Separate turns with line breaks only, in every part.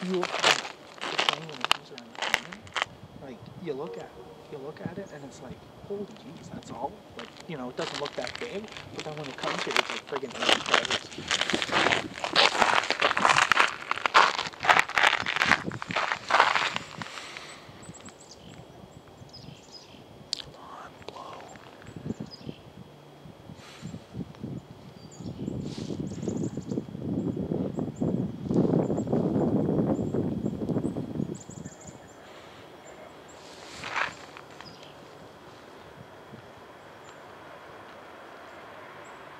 you look at it like you look at you look at it and it's like, holy jeez, that's all. Like you know, it doesn't look that big, but then when it comes here, it's like friggin'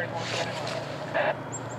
better, more
better, more better.